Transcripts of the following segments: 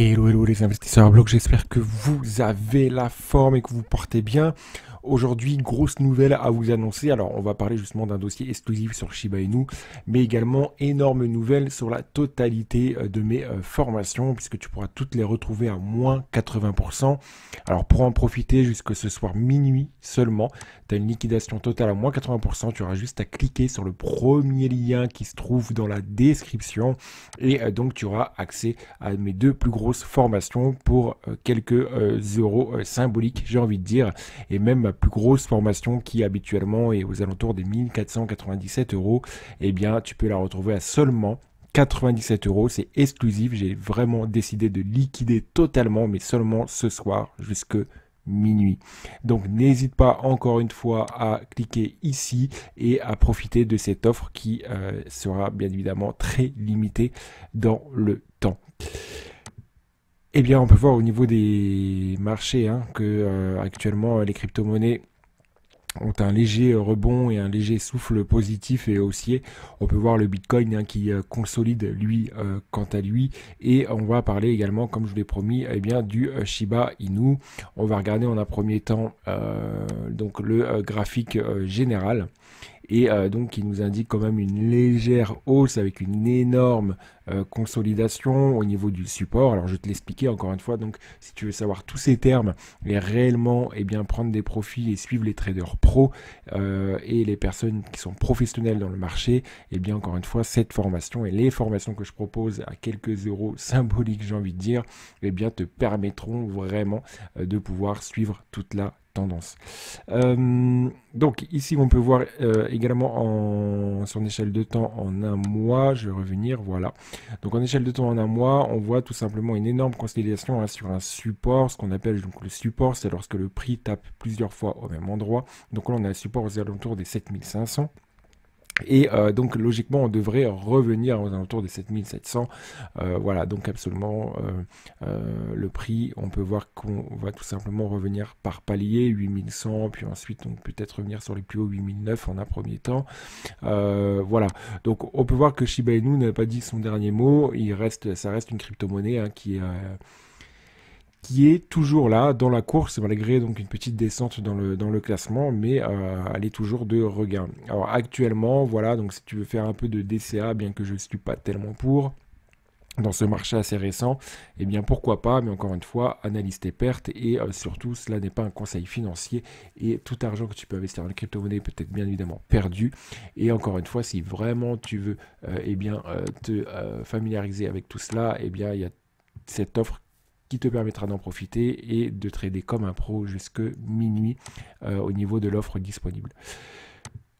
Hello, hello les investisseurs blog, j'espère que vous avez la forme et que vous portez bien. Aujourd'hui, grosse nouvelle à vous annoncer. Alors, on va parler justement d'un dossier exclusif sur Shiba Inu, mais également énorme nouvelle sur la totalité euh, de mes euh, formations, puisque tu pourras toutes les retrouver à moins 80%. Alors, pour en profiter jusque ce soir minuit seulement, tu as une liquidation totale à moins 80%. Tu auras juste à cliquer sur le premier lien qui se trouve dans la description, et euh, donc tu auras accès à mes deux plus grosses formations pour quelques euros symboliques, j'ai envie de dire, et même plus grosse formation qui habituellement est aux alentours des 1497 euros, eh bien tu peux la retrouver à seulement 97 euros, c'est exclusif. J'ai vraiment décidé de liquider totalement, mais seulement ce soir jusque minuit. Donc n'hésite pas encore une fois à cliquer ici et à profiter de cette offre qui euh, sera bien évidemment très limitée dans le temps. Eh on peut voir au niveau des marchés hein, que euh, actuellement les crypto-monnaies ont un léger rebond et un léger souffle positif et haussier. On peut voir le Bitcoin hein, qui euh, consolide lui euh, quant à lui et on va parler également, comme je vous l'ai promis, eh bien du Shiba Inu. On va regarder en un premier temps donc le graphique général et euh, donc qui nous indique quand même une légère hausse avec une énorme euh, consolidation au niveau du support. Alors je te l'expliquer encore une fois, donc si tu veux savoir tous ces termes et réellement et eh bien, prendre des profits et suivre les traders pro euh, et les personnes qui sont professionnelles dans le marché, et eh bien encore une fois cette formation et les formations que je propose à quelques euros symboliques j'ai envie de dire, et eh bien te permettront vraiment de pouvoir suivre toute la tendance. Euh, donc ici on peut voir euh, également en, une échelle de temps en un mois, je vais revenir, voilà. Donc en échelle de temps en un mois, on voit tout simplement une énorme consolidation hein, sur un support, ce qu'on appelle donc le support, c'est lorsque le prix tape plusieurs fois au même endroit. Donc là on a un support aux alentours des 7500. Et euh, donc logiquement, on devrait revenir aux alentours des 7700. Euh, voilà, donc absolument euh, le prix, on peut voir qu'on va tout simplement revenir par palier, 8100, puis ensuite on peut-être revenir sur les plus hauts 8009 en un premier temps. voilà, donc on peut voir que Shiba Inu n'a pas dit son dernier mot. Il reste, ça reste une crypto-monnaie hein, qui est qui est toujours là dans la course, malgré donc une petite descente dans le, dans le classement, mais euh, elle est toujours de regain. Alors actuellement, voilà, donc si tu veux faire un peu de DCA, bien que je ne suis pas tellement pour, dans ce marché assez récent, eh bien pourquoi pas, mais encore une fois, analyse tes pertes et euh, surtout, cela n'est pas un conseil financier et tout argent que tu peux investir dans la crypto-monnaie peut être bien évidemment perdu. Et encore une fois, si vraiment tu veux euh, eh bien, te familiariser avec tout cela, eh bien il y a cette offre qui te permettra d'en profiter et de trader comme un pro jusque minuit euh, au niveau de l'offre disponible.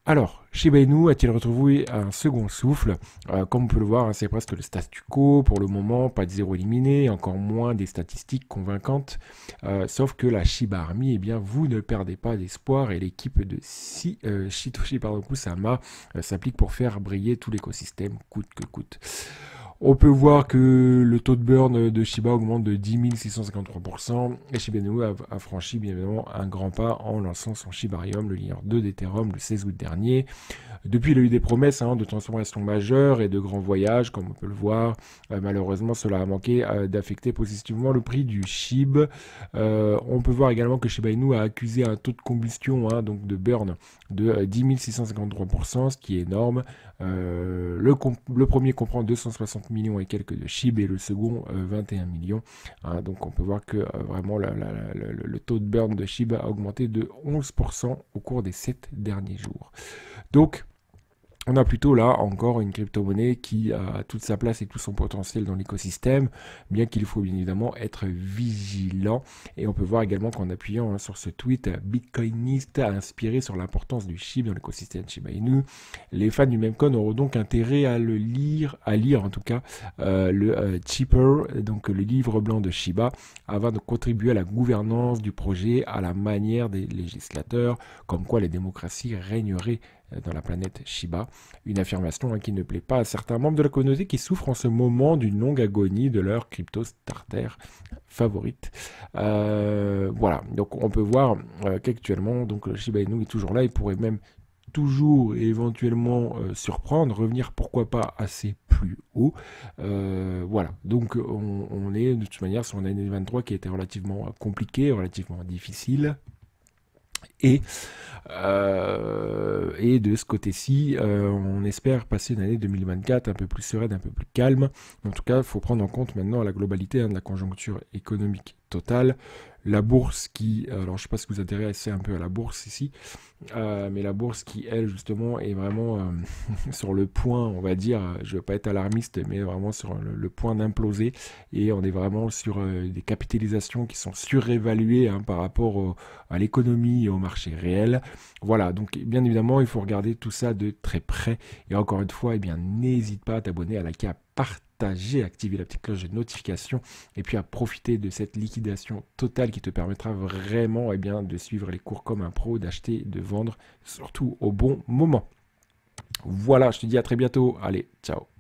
Alors, Shiba Inu a-t-il retrouvé un second souffle? Euh, Comme on peut le voir, hein, c'est presque le statu quo pour le moment, pas de zéro éliminé, encore moins des statistiques convaincantes. Euh, sauf que la Shiba Army, eh bien, vous ne perdez pas d'espoir et l'équipe de si, Shitoshi pardon, Kusama s'applique pour faire briller tout l'écosystème coûte que coûte. On peut voir que le taux de burn de Shiba augmente de 10 653% et Shiba Inu a, franchi bien évidemment un grand pas en lançant son Shibarium, le lien 2 d'Ethereum le 16 août dernier. Depuis, il a eu des promesses hein, de transformation majeure et de grands voyages, comme on peut le voir. Euh, malheureusement, cela a manqué euh, d'affecter positivement le prix du SHIB. Euh, on peut voir également que Shiba Inu a accusé un taux de combustion, hein, donc de burn, de 10 653%, ce qui est énorme. Le, premier comprend 260 millions et quelques de SHIB et le second 21 millions. Hein. donc on peut voir que vraiment le, le, taux de burn de SHIB a augmenté de 11% au cours des 7 derniers jours. Donc on a plutôt là encore une crypto-monnaie qui a toute sa place et tout son potentiel dans l'écosystème, bien qu'il faut bien évidemment être vigilant. Et on peut voir également qu'en appuyant hein, sur ce tweet, Bitcoinist a inspiré sur l'importance du SHIB dans l'écosystème Shiba Inu. Les fans du même code auront donc intérêt à le lire, à lire en tout cas euh, le euh, Cheaper, donc le livre blanc de Shiba, avant de contribuer à la gouvernance du projet, à la manière des législateurs, comme quoi les démocraties régneraient dans la planète Shiba. Une affirmation hein, qui ne plaît pas à certains membres de la communauté qui souffrent en ce moment d'une longue agonie de leur crypto starter favorite. Euh, voilà, donc on peut voir euh, qu'actuellement, donc Shiba Inu est toujours là, il pourrait même toujours et éventuellement euh, surprendre, revenir pourquoi pas assez plus haut. Euh, voilà, donc on, est de toute manière sur une année 23 qui été relativement compliquée, relativement difficile. Et, euh, et de ce côté-ci, on espère passer une année 2024 un peu plus sereine, un peu plus calme. En tout cas, il faut prendre en compte maintenant la globalité hein, de la conjoncture économique totale la bourse qui, alors je ne sais pas si vous intéressez un peu à la bourse ici, euh, mais la bourse qui, elle, justement, est vraiment euh, sur le point, on va dire, je ne veux pas être alarmiste, mais vraiment sur le, point d'imploser, et on est vraiment sur euh, des capitalisations qui sont surévaluées hein, par rapport à l'économie et au marché réel. Voilà, donc bien évidemment, il faut regarder tout ça de très près, et encore une fois, eh bien, n'hésite pas à t'abonner à la CAP partager, activer la petite cloche de notification et puis à profiter de cette liquidation totale qui te permettra vraiment eh bien, de suivre les cours comme un pro, d'acheter, de vendre, surtout au bon moment. Voilà, je te dis à très bientôt. Allez, ciao